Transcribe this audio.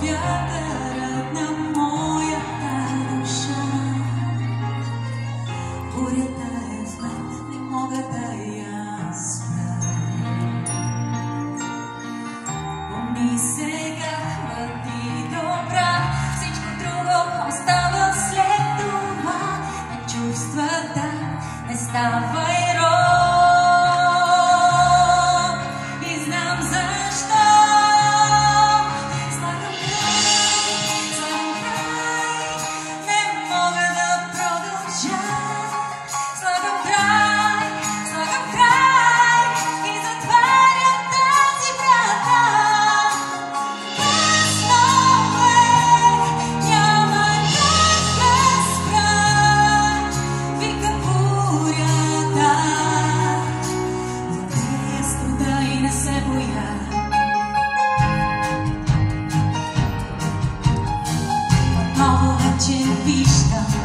pierde. vista.